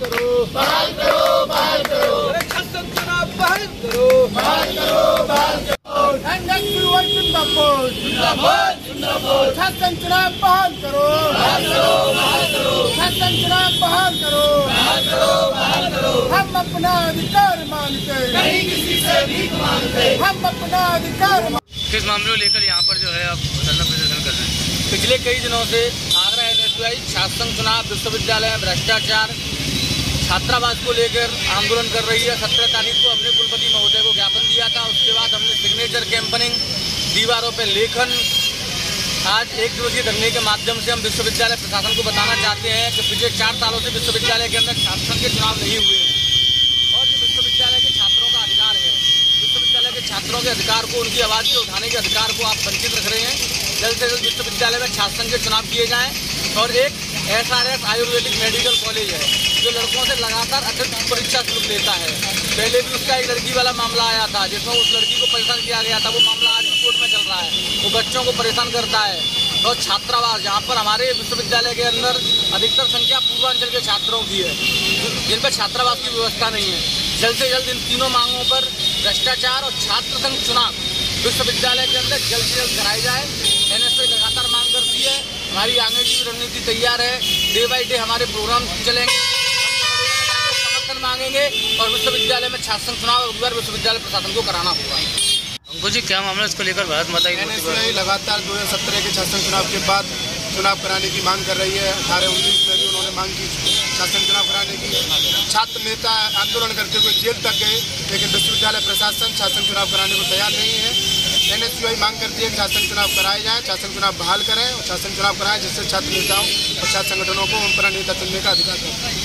करो बहाल करो बहाल करो। बहाल करो। बहाल करो बहाल करो। बहाल करो। बहाल करो बहाल करो। बहाल करो। बहाल करो बहाल करो। हम अपना अधिकार मानते किसी से हम अपना अधिकार किस मामले को लेकर यहाँ पर जो है आप धरना प्रदर्शन कर रहे हैं? पिछले कई दिनों से आगरा एन शासन चुनाव विश्वविद्यालय भ्रष्टाचार छात्रावास को लेकर आंदोलन कर रही है। सत्रह तारीख को हमने कुलपति महोदय को ज्ञापन दिया था। उसके बाद हमने सिग्नेचर कैंपनिंग दीवारों पर लेखन, आज एक दिवसीय धरने के माध्यम से हम विश्वविद्यालय प्रशासन को बताना चाहते हैं कि पिछले चार सालों से विश्वविद्यालय के अंदर छात्र के चुनाव नहीं हुए हैं। और ये विश्वविद्यालय के छात्रों का अधिकार है। विश्वविद्यालय के छात्रों के अधिकार को, उनकी आवाज़ को उठाने के अधिकार को आप वंचित रख रहे हैं। जल्द से जल्द विश्वविद्यालय में छात्र संघ के चुनाव किए जाएँ। और एक एस आयुर्वेदिक मेडिकल कॉलेज है। जो लड़कों से लगातार अतिरिक्त परीक्षा शुल्क लेता है। पहले भी उसका एक लड़की वाला मामला आया था, जिसमें उस लड़की को परेशान किया गया था, वो मामला आज भी कोर्ट में चल रहा है। वो बच्चों को परेशान करता है। और छात्रावास, जहाँ पर हमारे विश्वविद्यालय के अंदर अधिकतर संख्या पूर्वांचल के छात्रों की है। जिन पर छात्रावास की व्यवस्था नहीं है। जल्द से जल्द इन तीनों मांगों पर भ्रष्टाचार और छात्र संघ चुनाव विश्वविद्यालय के अंदर जल्द से जल्द कराए जाए। एनएसए लगातार मांग करती है। हमारी आगे की रणनीति तैयार है। डे बाई डे हमारे प्रोग्राम चलेंगे। मांगेंगे और विश्वविद्यालय में छात्र संघ चुनाव बार विश्वविद्यालय प्रशासन को कराना होगा। अंकुर जी क्या मामला इसको लेकर भारत माता की लगातार 2017 के शासन चुनाव के बाद चुनाव कराने की मांग कर रही है। अठारह उन्नीस में भी उन्होंने मांग की शासन चुनाव कराने की। छात्र नेता आंदोलन करते हुए जेल तक गए लेकिन विश्वविद्यालय प्रशासन शासन चुनाव कराने को तैयार नहीं है। एनएसयूआई मांग करती है शासन चुनाव कराए जाए शासन चुनाव बहाल करें और शासन चुनाव कराएँ जिससे छात्र नेताओं और छात्र संगठनों को उन पर नेता चुनने का अधिकार हो।